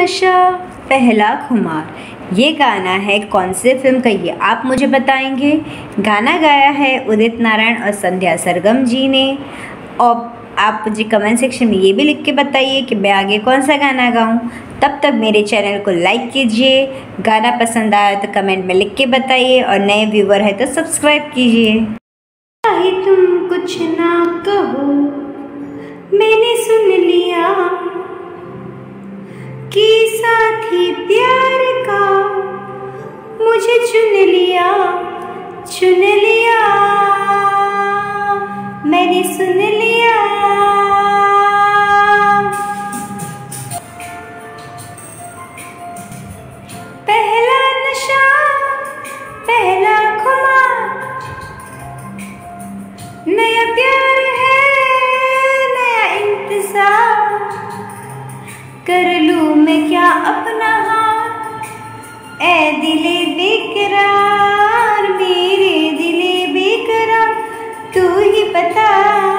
नशा, पहला खुमार। ये गाना है, कौन से फ़िल्म का ये आप मुझे बताएँगे? गाना गाया है उदित नारायण और संध्या सरगम जी ने। और आप मुझे कमेंट सेक्शन में ये भी लिख के बताइए कि मैं आगे कौन सा गाना गाऊं। तब तक मेरे चैनल को लाइक कीजिए। गाना पसंद आया तो कमेंट में लिख के बताइए और नए व्यूवर है तो सब्सक्राइब कीजिए। तुम कुछ ना कहो, मैंने कि साथी प्यार का। मुझे चुन लिया चुन लिया। मैंने सुन लिया कर लूँ मैं क्या अपना हाथ? ए दिले बेकरार, मेरे दिले बेकरार, तू ही बता